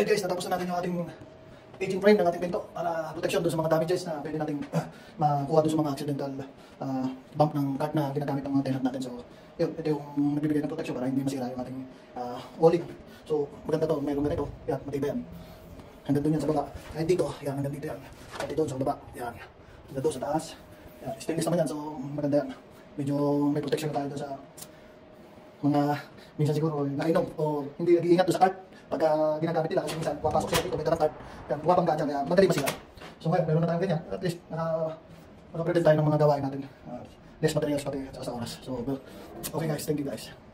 Ayun guys, natapos na natin yung ating aging frame ng ating pinto para protection doon sa mga damages na pwede nating ah, makuha doon sa mga accidental ah, bump ng cart na ginagamit ng mga tenant natin. So, yun, ito yung nagbibigay ng protection para hindi masira yung ating uh, walling. So, maganda to, mayroon ganito. Yan, matibay yan. Hanggang doon yan sa baba. Kahit dito, yan, hanggang dito yan. Kahit dito sa baba, yan. Hanggang doon sa taas. Yan, stainless naman yan, so maganda yan. Medyo may protection tayo doon sa mga minsan siguro nainom o hindi nag-iingat sa cart. Pagka ginagamit nila kasi minsan pumapasok sila dito may dalang cart. Kaya pumapangga dyan kaya madali masira so ngayon meron na tayong ganyan. At least naka naka-prevent tayo ng mga gawain natin. Uh, less materials pati sa, oras. So okay guys. Thank you guys